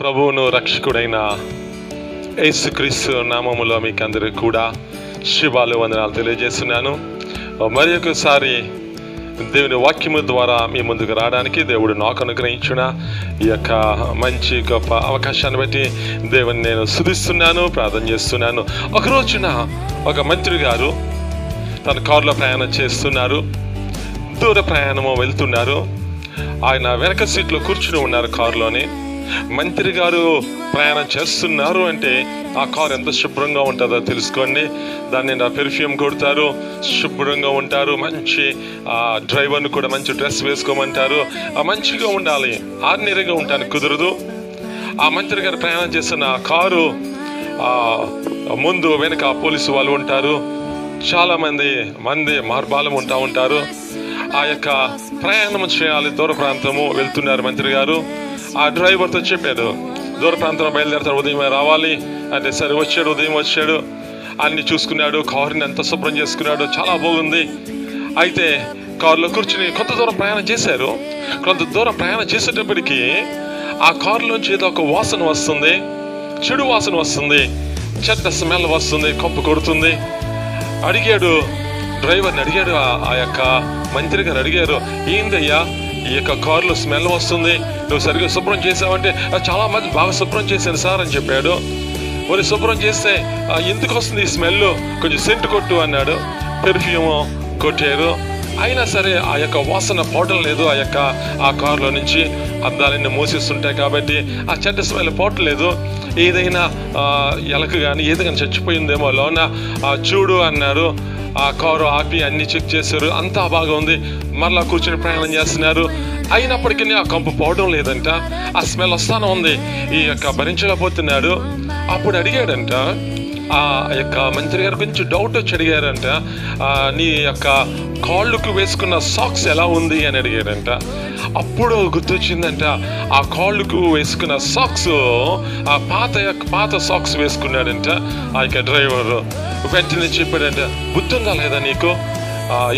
ప్రభువును రక్షకుడైన యేసుక్రీస్తు నామములో మీకు అందరూ కూడా శుభాలు వందనాలు తెలియజేస్తున్నాను. మరి ఒకసారి దేవుని వాక్యము ద్వారా మీ ముందుకు రావడానికి దేవుడు నాకు అనుగ్రహించిన ఈ యొక్క మంచి గొప్ప అవకాశాన్ని బట్టి దేవుని నేను శుధిస్తున్నాను ప్రార్థన చేస్తున్నాను. ఒక రోజున ఒక మంత్రి గారు తన కారులో ప్రయాణం చేస్తున్నారు. దూర ప్రయాణము వెళ్తున్నారు. ఆయన వెనక సీట్లో కూర్చుని ఉన్నారు కారులోని. మంత్రి గారు ప్రయాణం చేస్తున్నారు అంటే ఆ కారు ఎంత శుభ్రంగా ఉంటుందో తెలుసుకోండి. దాన్ని నా పెర్ఫ్యూమ్ కొడతారు శుభ్రంగా ఉంటారు. మంచి డ్రైవర్ని కూడా మంచి డ్రెస్ వేసుకోమంటారు. ఆ మంచిగా ఉండాలి ఆర్డినరీగా ఉండడానికి కుదరదు. ఆ మంత్రి గారు ప్రయాణం చేస్తున్న ఆ కారు ముందు వెనక పోలీసు వాళ్ళు ఉంటారు. చాలామంది మంది మార్బాలం ఉంటా ఉంటారు. ఆ యొక్క ప్రయాణం చేయాలి దూర ప్రాంతము వెళ్తున్నారు మంత్రి గారు. ఆ డ్రైవర్తో చెప్పాడు. దూర ప్రాంతంలో బయలుదేరతాడు ఉదయం రావాలి అంటే సరే వచ్చాడు ఉదయం వచ్చాడు. అన్ని చూసుకున్నాడు కారుని ఎంత శుభ్రం చేసుకున్నాడు చాలా బాగుంది. అయితే కారులో కూర్చుని కొంత దూరం ప్రయాణం చేశారు. కొంత దూరం ప్రయాణం చేసేటప్పటికి ఆ కారులోంచి ఏదో ఒక వాసన వస్తుంది చెడు వాసన వస్తుంది చెడ్డ స్మెల్ వస్తుంది కప్పు కొడుతుంది. అడిగాడు డ్రైవర్ని అడిగాడు ఆ- ఆ యొక్క మంత్రి గారు అడిగారు ఏందయ్యా ఈ యొక్క కారులో స్మెల్ వస్తుంది నువ్వు సరిగ్గా శుభ్రం చేసావంటే చాలా మంది బాగా శుభ్రం చేశాను సార్ అని చెప్పాడు. మరి శుభ్రం చేస్తే ఎందుకు వస్తుంది ఈ స్మెల్? కొంచెం సెంట్ కొట్టు అన్నాడు. పెర్ఫ్యూమ్ కొట్టారు. అయినా సరే ఆ యొక్క వాసన పోవటం లేదు ఆ యొక్క ఆ కారులో నుంచి. అద్దాలన్నీ మూసేస్తుంటాయి కాబట్టి ఆ చెడ్డ స్మెల్ పోవటం లేదు. ఏదైనా ఎలక కానీ ఏదైనా చచ్చిపోయిందేమో లోన ఆ, చూడు అన్నారు. ఆ కారు ఆపి అన్ని చెక్ చేశారు. అంతా బాగా ఉంది మరలా కూర్చొని ప్రయాణం చేస్తున్నారు. అయినప్పటికీ ఆ కంపు పోవడం లేదంట. ఆ స్మెల్ వస్తానే ఉంది. ఈ యొక్క భరించలేకపోతున్నాడు. అప్పుడు అడిగాడంట ఆ యొక్క మంత్రి గారు కొంచెం డౌట్ వచ్చి అడిగారంట. నీ యొక్క కాళ్ళుకు వేసుకున్న సాక్స్ ఎలా ఉంది అని అడిగారంట. అప్పుడు గుర్తొచ్చిందంట ఆ కాళ్ళకు వేసుకున్న సాక్స్ ఆ పాత యొక్క పాత సాక్స్ వేసుకున్నాడంట ఆ యొక్క డ్రైవర్ వెంటనే చెప్పాడంట గుర్తుందా లేదా నీకు?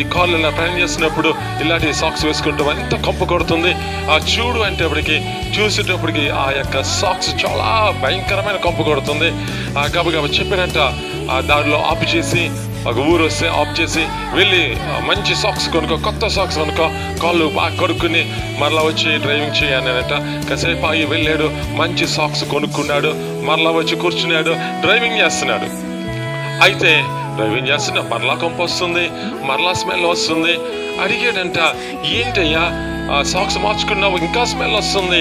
ఈ కాళ్ళు ఇలా ప్రయాణం చేస్తున్నప్పుడు ఇలాంటి సాక్స్ వేసుకుంటాం ఎంత కంపు కొడుతుంది. ఆ చూడు అంటేప్పటికి చూసేటప్పటికి ఆ యొక్క సాక్స్ చాలా భయంకరమైన కంపు కొడుతుంది. ఆ చెప్పినట్ట చెప్పాడంట ఆ దారిలో ఆపు చేసి ఒక ఊరు వస్తే ఆఫ్ చేసి వెళ్ళి మంచి సాక్స్ కొనుక్కో కొత్త సాక్స్ కొనుక్కో కాళ్ళు బాగా కొనుక్కుని మరలా వచ్చి డ్రైవింగ్ చేయనట కాసేపు ఆగి వెళ్ళాడు మంచి సాక్స్ కొనుక్కున్నాడు మరలా వచ్చి కూర్చున్నాడు డ్రైవింగ్ చేస్తున్నాడు. అయితే డ్రైవింగ్ చేస్తున్నా మరలా కంపు వస్తుంది మరలా స్మెల్ వస్తుంది. అడిగాడంట ఏంటయ్యా ఆ సాక్స్ మార్చుకున్నావు ఇంకా స్మెల్ వస్తుంది.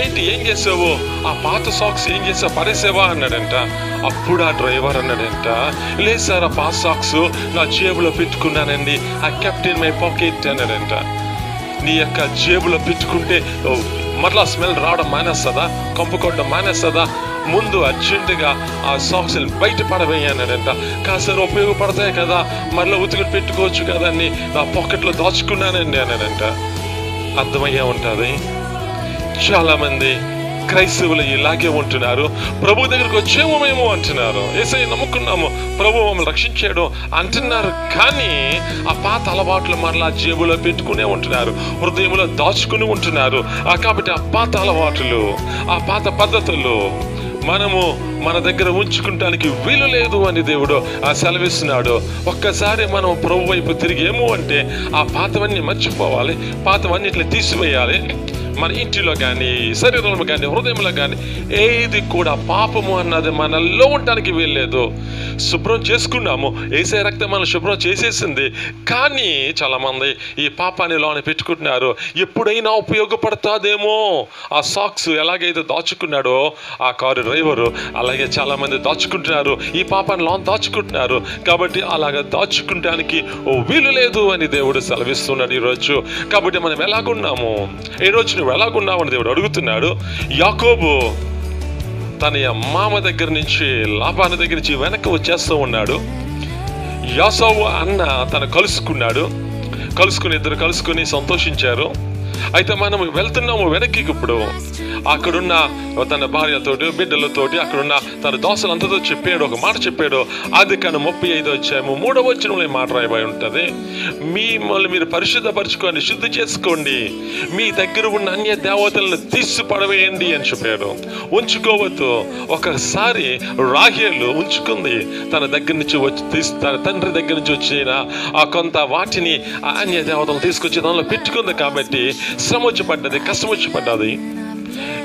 ఏంటి ఏం చేసావు? ఆ పాత సాక్స్ ఏం చేసావు? పడేసావా? అన్నాడంట. అప్పుడు ఆ డ్రైవర్ అన్నాడంట లేదు సార్ ఆ పాత సాక్స్ నా జేబులో పెట్టుకున్నానండి. ఆ కెప్టెన్ మై పాకెట్ అన్నాడంట. నీ యొక్క జేబులో పెట్టుకుంటే ఓ, మరలా స్మెల్ రావడం మానేస్తుందా? కంపు కొట్టడం మానేస్తుందా? ముందు అర్జెంటుగా ఆ సాక్స్ బయట పడవేయన్నాడంట కాసేపు ఉపయోగపడతాయి కదా మళ్ళీ ఉతికి పెట్టుకోవచ్చు కదా అని నా పాకెట్లో దాచుకున్నానండి అన్నాడంట. అర్థమయ్యే ఉంటుంది? చాలామంది క్రైస్తవులు ఇలాగే ఉంటున్నారు. ప్రభు దగ్గరికి వచ్చేమో మేము అంటున్నారు. ఏసై నమ్ముకున్నాము. ప్రభు మమ్మల్ని రక్షించాడు అంటున్నారు. కానీ ఆ పాత అలవాట్లు మరలా జేబులో పెట్టుకునే ఉంటున్నారు. హృదయంలో దాచుకుని ఉంటున్నారు. కాబట్టి ఆ పాత అలవాట్లు ఆ పాత పద్ధతులు మనము మన దగ్గర ఉంచుకుంటానికి వీలు లేదు అని దేవుడు ఆ సెలవిస్తున్నాడు. ఒక్కసారి మనం ప్రభు వైపు తిరిగేమో అంటే ఆ పాతవన్నీ మర్చిపోవాలి పాతవన్నీ ఇట్లా తీసివేయాలి. మన ఇంటిలో కానీ శరీరంలో కానీ హృదయంలో కానీ ఏది కూడా పాపము అన్నది మనలో ఉండడానికి వీల్లేదు. శుభ్రం చేసుకున్నాము. ఏసే రక్తం మనం శుభ్రం చేసేసింది. కానీ చాలామంది ఈ పాపాన్ని లోన పెట్టుకుంటున్నారు. ఎప్పుడైనా ఉపయోగపడుతుందేమో? ఆ సాక్స్ ఎలాగైతే దాచుకున్నాడో ఆ కారు డ్రైవరు అలాగే చాలామంది దాచుకుంటున్నారు. ఈ పాపాన్ని లోన్ దాచుకుంటున్నారు. కాబట్టి అలాగ దాచుకుంటానికి ఓ వీలు లేదు అని దేవుడు సెలవిస్తున్నాడు ఈరోజు. కాబట్టి మనం ఎలాగున్నాము? ఈ రోజు నువ్వు ఎలాగున్నావు అని దేవుడు అడుగుతున్నాడు. యాకోబు తన మామ దగ్గర నుంచి లాభాన దగ్గర నుంచి వెనక్కి వచ్చేస్తూ ఉన్నాడు. యాసవు అన్న తను కలుసుకున్నాడు. కలుసుకుని ఇద్దరు కలుసుకుని సంతోషించారు. అయితే మనం వెళ్తున్నాము వెనక్కి ఇప్పుడు. అక్కడున్న తన భార్యతోటి బిడ్డలతోటి అక్కడున్న తన దోసలంతతో చెప్పాడు ఒక మాట చెప్పాడు. అది కానీ ముప్పై ఐదు వచ్చాము మూడవ వచ్చిన మాట రాయబడి ఉంటుంది. మిమ్మల్ని మీరు పరిశుద్ధపరచుకోండి శుద్ధి చేసుకోండి. మీ దగ్గర ఉన్న అన్య దేవతలను తీసి పడవేయండి అని చెప్పాడు. ఉంచుకోవద్దు. ఒకసారి రాహేలు ఉంచుకుంది. తన దగ్గర నుంచి వచ్చి తీసి తన తండ్రి దగ్గర నుంచి వచ్చిన ఆ కొంత వాటిని ఆ అన్య దేవతలు తీసుకొచ్చి దానిలో పెట్టుకుంది కాబట్టి శ్రమ వచ్చి పడ్డది కష్టం వచ్చి పడ్డది.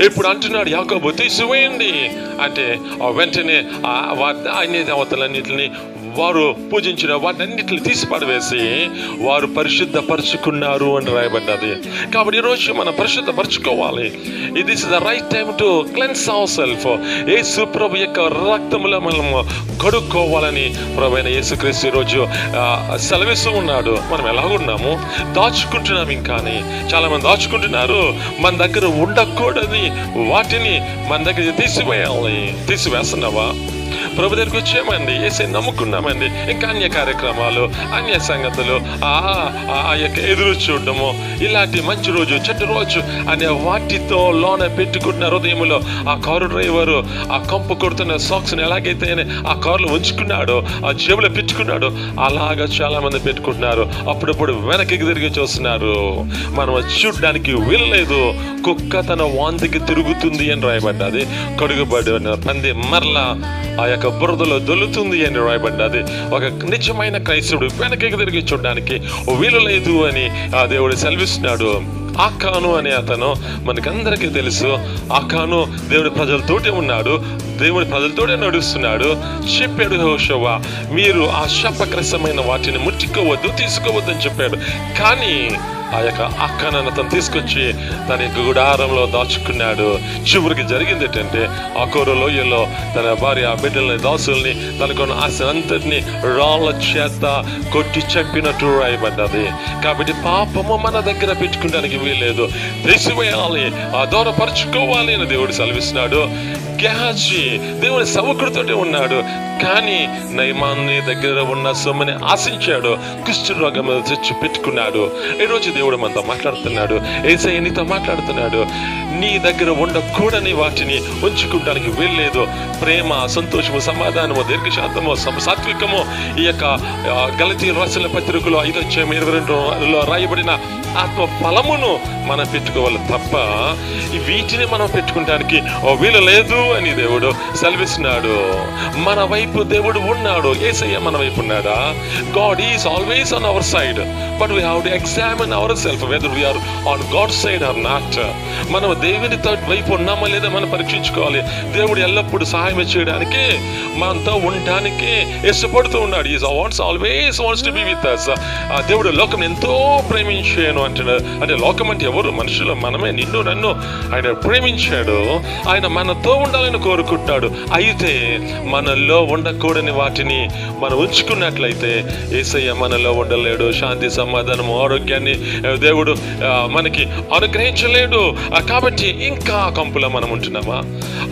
ఇప్పుడు అంటున్నాడు యాకోబు తీసివేయండి. అంటే వెంటనే ఆ వా- దేవతలన్నింటిని వారు పూజించిన వాటన్నిటిని తీసి పడవేసి వారు పరిశుద్ధపరుచుకున్నారు అని రాయబడ్డది. కాబట్టి ఈరోజు మనం పరిశుద్ధపరచుకోవాలి. ఇది is the right time to cleanse our self Yesu ప్రభు యొక్క రక్తంలో మనము కడుక్కోవాలని ప్రభు అయిన యేసుక్రీస్తు ఈరోజు సెలవిస్తూ ఉన్నాడు. మనం ఎలాగున్నాము దాచుకుంటున్నాం ఇంకా అని. చాలామంది దాచుకుంటున్నారు. మన దగ్గర ఉండకూడని వాటిని మన దగ్గర తీసివేయాలి. తీసివేస్తున్నావా? ప్రభు దగ్గరికి వచ్చామండి ఏసై నమ్ముకున్నామండి. ఇంకా అన్య కార్యక్రమాలు అన్య సంగతులు ఆ ఆ యొక్క ఎదురు చూడడము ఇలాంటి మంచి రోజు చెడ్డ రోజు అనే వాటితో లోన పెట్టుకుంటున్న హృదయంలో ఆ కారు డ్రైవరు ఆ కంపు కొడుతున్న సాక్స్ని ఎలాగైతే ఆ కారులో ఉంచుకున్నాడో ఆ జేబులో పెట్టుకున్నాడో అలాగా చాలామంది పెట్టుకుంటున్నారు. అప్పుడప్పుడు వెనక్కి తిరిగి చూస్తున్నారు. మనం చూడడానికి వీలలేదు. కుక్క తన వాంతికి తిరుగుతుంది అని రాయబడ్డది. కడుగుబడి పంది మరలా ఆ యొక్క బురదలో దొల్లుతుంది అని రాయబడ్డది ఒక నిజమైన క్రైస్తవుడు వెనకకి తిరిగి చూడడానికి వీలు లేదు అని ఆ దేవుడు సెలవిస్తున్నాడు. ఆకాను అనే అతను మనకందరికీ తెలుసు. ఆకాను దేవుడి ప్రజలతోటే ఉన్నాడు. దేవుడి ప్రజలతోటే నడుస్తున్నాడు. చెప్పాడు హోషవ మీరు ఆ శాపగ్రస్తమైన వాటిని ముట్టుకోవద్దు తీసుకోవద్దు అని చెప్పాడు. కానీ ఆ యొక్క అక్కనను అతను తీసుకొచ్చి తన యొక్క గుడారంలో దాచుకున్నాడు. చివరికి జరిగింది ఏంటంటే ఆ కోరు లోయలో తన భార్య ఆ బిడ్డల్ని దాసుల్ని తనకున్న ఆశనంతటిని రాళ్ళ చేత కొట్టి చెప్పినట్టు రాయబడ్డది. కాబట్టి పాపము మన దగ్గర పెట్టుకోవడానికి వీల్లేదు. తీసివేయాలి ఆ దూరపరుచుకోవాలి అని దేవుడు సెలవిస్తున్నాడు. గెహాజీ దేవుని సముఖుడితోటి ఉన్నాడు. కానీ నయమాన్ని దగ్గర ఉన్న సొమ్మని ఆశించాడు. కుష్ఠ రోగం తెచ్చి పెట్టుకున్నాడు. ఈరోజు దేవుడు మనతో మాట్లాడుతున్నాడు. ఏసై నీతో మాట్లాడుతున్నాడు. నీ దగ్గర ఉండకూడని వాటిని ఉంచుకుంటానికి వీల్లేదు. ప్రేమ సంతోషము సమాధానము దీర్ఘశాంతము సాత్వికము ఈ యొక్క గలతీ రాసిన పత్రికలో ఐదు వచ్చే ఇరవై రెండులో రాయబడిన ఆత్మ ఫలమును మనం పెట్టుకోవాలి. తప్ప వీటిని మనం పెట్టుకుంటానికి ఓ వీలు లేదు అని దేవుడు సెలవిస్తున్నాడు. మన వైపు దేవుడు ఉన్నాడు. ఏసయ్య మన వైపు ఉన్నాడా? God is always on our side but we have to examine our self whether we are on God side or not మనం దేవునితో వైపు ఉన్నామా లేదా మనం పరీక్షించుకోవాలి. దేవుడు ఎల్లప్పుడూ సహాయం చేయడానికి మనతో ఉండడానికి ఇష్టపడుతూ ఉన్నాడు. Is wants always wants to be with us దేవుడు లోకం ఎంతో ప్రేమించాను అంటున్నాడు. అంటే లోకం అంటే ఎవరు? మనుషులు కోసమే నిన్ను నన్ను ఆయన ప్రేమించాడు. ఆయన మనతో ఉండాలని కోరుకుంటాడు. అయితే మనలో ఉండకూడని వాటిని మనం ఉంచుకున్నట్లయితే ఏసయ్య మనలో ఉండలేడు. శాంతి సమాధానం ఆరోగ్యాన్ని దేవుడు మనకి అనుగ్రహించలేడు. కాబట్టి ఇంకా కంపులో మనం ఉంటున్నామా?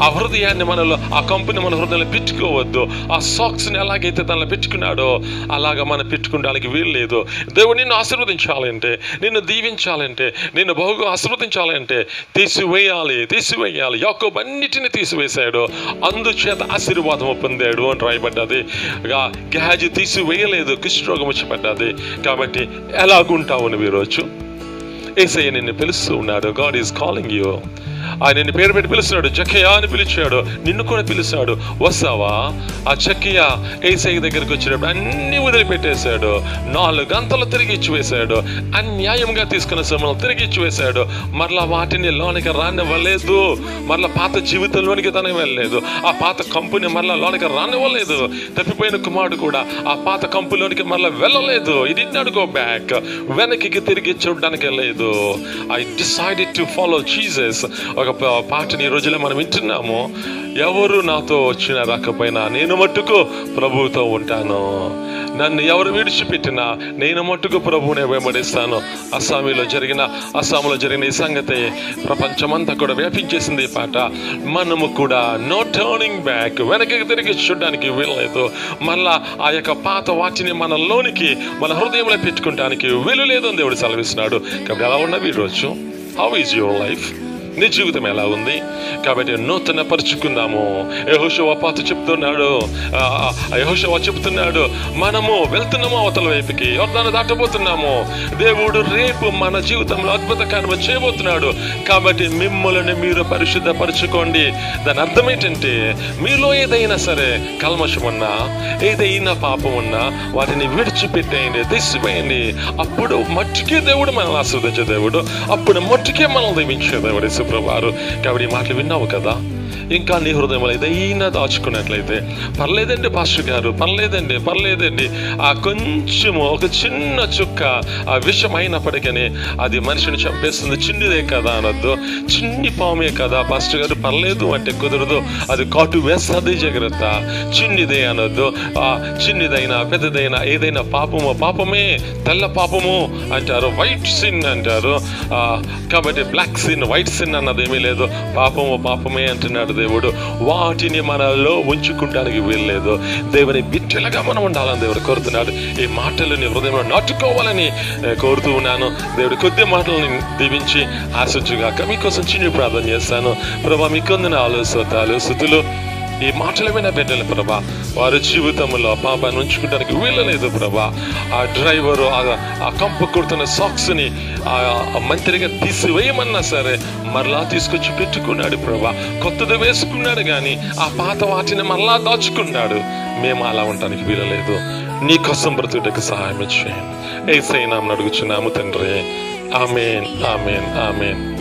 ఆ హృదయాన్ని మనలో ఆ కంపుని మన హృదయంలో పెట్టుకోవద్దు. ఆ సాక్స్ని ఎలాగైతే దానిలో పెట్టుకున్నాడో అలాగా మనం పెట్టుకోవడానికి వీలు లేదు దేవుడు నిన్ను ఆశీర్వదించాలంటే నిన్ను దీవించాలంటే నిన్ను బహుగా ఆశీర్వదించాలంటే తీసివేయాలి తీసివేయాలి. యాకోబు అన్నిటిని తీసివేశాడు. అందుచేత ఆశీర్వాదం పొందాడు అని రాయబడ్డది. ఇక తీసివేయలేదు కుష్ఠరోగం వచ్చి పడ్డది కాబట్టి ఎలాగుంటావు నువ్వు ఈరోజు? ఏసయ్య నిన్ను పిలుస్తూ ఉన్నాడు. గాడ్ ఈజ్ కాలింగ్ యూ ఆయన నిన్ను పేరు పెట్టి పిలుస్తున్నాడు. జక్కయ్య అని పిలిచాడు. నిన్ను కూడా పిలుస్తాడు వస్తావా? ఆ చక్కయ్య ఏసై దగ్గరికి వచ్చినప్పుడు అన్ని వదిలిపెట్టేశాడు. నాలుగు గంటలు తిరిగి ఇచ్చివేశాడు అన్యాయంగా తీసుకున్న సమయంలో తిరిగి ఇచ్చివేశాడు మరలా వాటిని లోనికి రానివ్వలేదు. మరలా పాత జీవితంలోనికి తన వెళ్ళలేదు. ఆ పాత కంపుని మరలా లోనికి రానివ్వలేదు. తప్పిపోయిన కుమారుడు కూడా ఆ పాత కంపులోనికి మరలా వెళ్ళలేదు. ఇది గో బ్యాక్. వెనక్కి తిరిగి చూడడానికి లేదు. I decided to follow Jesus ఒక ప- పాటని ఈ రోజులో మనం వింటున్నాము. ఎవరు నాతో వచ్చినా రాకపోయినా నేను మట్టుకు ప్రభువుతో ఉంటాను. నన్ను ఎవరు విడిచిపెట్టినా నేను మట్టుకు ప్రభువునే వెంబడిస్తాను. అస్సామీలో జరిగిన అస్సాంలో జరిగిన ఈ సంగతి ప్రపంచమంతా కూడా వ్యాపించేసింది ఈ పాట. మనము కూడా నో టర్నింగ్ బ్యాక్ వెనక్కి తిరిగి చూడడానికి వీల్లేదు. మళ్ళా ఆ యొక్క పాత వాటిని మనలోనికి మన హృదయంలో పెట్టుకుంటానికి వీలు లేదు అని దేవుడు సెలవిస్తున్నాడు. కాబట్టి ఎలా ఉన్నవి ఈరోజు హౌ ఈజ్ యువర్ లైఫ్ నీ జీవితం ఎలా ఉంది? కాబట్టి నూతన పరుచుకుందాము. యహోషవ పాత చెప్తున్నాడు. యహోషవ చెప్తున్నాడు. మనము వెళ్తున్నాము అవతల వైపుకి. యోర్దాను దాటబోతున్నాము. దేవుడు రేపు మన జీవితంలో అద్భుత కార్యం చేయబోతున్నాడు. కాబట్టి మిమ్మల్ని మీరు పరిశుద్ధపరచుకోండి. దాని అర్థం ఏంటంటే మీలో ఏదైనా సరే కల్మషం ఉన్నా ఏదైనా పాపం ఉన్నా వాటిని విడిచిపెట్టేయండి తీసిపోయండి అప్పుడు మట్టుకే దేవుడు మనల్ని ఆస్వాదించే దేవుడు. అప్పుడు మట్టుకే మనల్ని దీవించే దేవుడు యేసుప్రభువారు కాబట్టి ఈ మాటలు విన్నావు కదా ఇంకా నీ హృదయంలో ఏదైనా దాచుకున్నట్లయితే పర్లేదండి పాస్టర్ గారు పర్లేదండి పర్లేదండి. ఆ కొంచెము ఒక చిన్న చుక్క ఆ విషం అయినప్పటికీ అది మనిషిని చంపేస్తుంది. చిన్నదే కదా అనొద్దు. చిన్ని పామే కదా పాస్టర్ గారు పర్లేదు అంటే కుదరదు. అది కాటు వేస్తుంది జాగ్రత్త. చిన్నిదే అనొద్దు. ఆ చిన్నిదైనా పెద్దదైనా ఏదైనా పాపము పాపమే తెల్ల పాపము అంటారు. వైట్ సిన్ అంటారు. కాబట్టి బ్లాక్ సిన్ వైట్ సిన్ అన్నది ఏమీ లేదు. పాపము పాపమే అంటున్నాడు దేవుడు. వాటిని మనలో ఉంచుకుంటానికి వీల్లేదు. దేవుని బిడ్డలుగా మనం ఉండాలని దేవుడు కోరుతున్నాడు. ఈ మాటలు నీ హృదయంలో నాటుకోవాలని కోరుతూ ఉన్నాను. దేవుడు కొద్ది మాటలను దీవించి ఆశించుగాక మీకోసం చిన్న ప్రార్థన చేస్తాను. ప్రభా మీకొందిన ఆలోచనలు స్థుతులు ఈ మాటలు విన బిడ్డలు ప్రభా వారి జీవితంలో పాపాన్ని ఉంచుకోవడానికి వీలలేదు ప్రభా. ఆ డ్రైవరు ఆ- ఆ కంపు కొడుతున్న సాక్స్ని ఆ మంత్రిగా తీసివేయమన్నా సరే మరలా తీసుకొచ్చి పెట్టుకున్నాడు ప్రభా. కొత్తది వేసుకున్నాడు కానీ ఆ పాత వాటిని మరలా దాచుకున్నాడు. మేము అలా ఉండడానికి వీలలేదు నీ కోసం బ్రతుకుటకు సహాయం చేయండి. ఏ సైనాం అడుగుచున్నాము తండ్రి. Amen amen amen.